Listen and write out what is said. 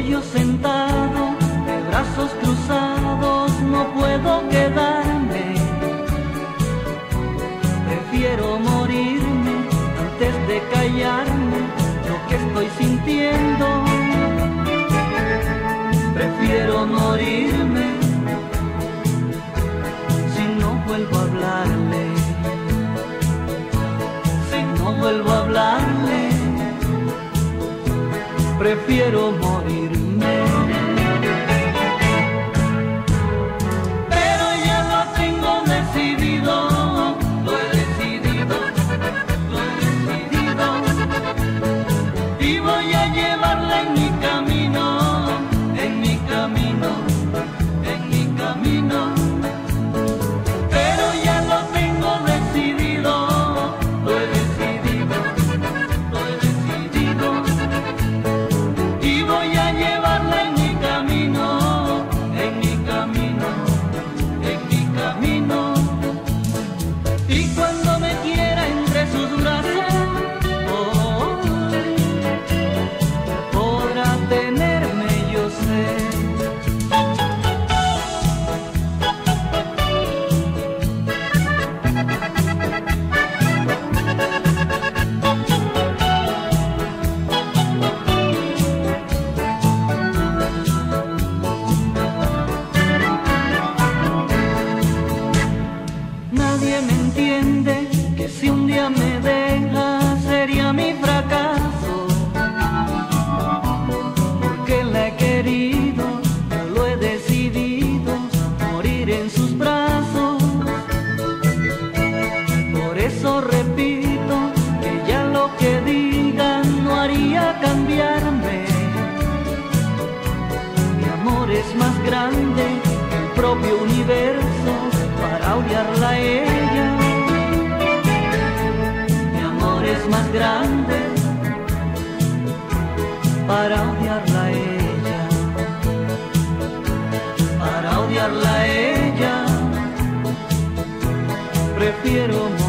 Yo sentado, de brazos cruzados, no puedo quedarme. Prefiero morirme antes de callarme lo que estoy sintiendo. prefiero morirme. el propio universo para odiarla a ella. Mi amor es más grande para odiarla a ella. Para odiarla a ella, prefiero morir.